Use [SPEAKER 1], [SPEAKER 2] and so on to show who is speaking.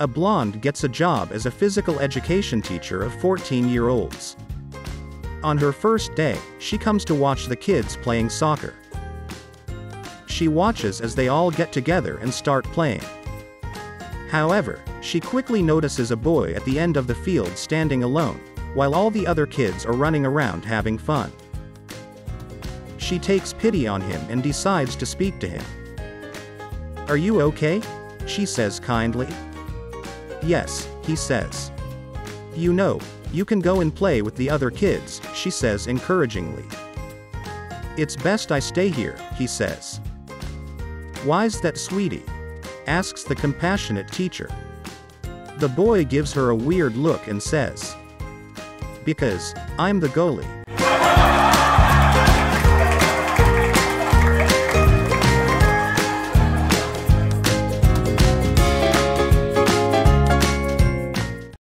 [SPEAKER 1] A blonde gets a job as a physical education teacher of 14 year olds. On her first day, she comes to watch the kids playing soccer. She watches as they all get together and start playing. However, she quickly notices a boy at the end of the field standing alone, while all the other kids are running around having fun. She takes pity on him and decides to speak to him. Are you okay? She says kindly. Yes, he says. You know, you can go and play with the other kids, she says encouragingly. It's best I stay here, he says. Why's that, sweetie? asks the compassionate teacher. The boy gives her a weird look and says, Because, I'm the goalie.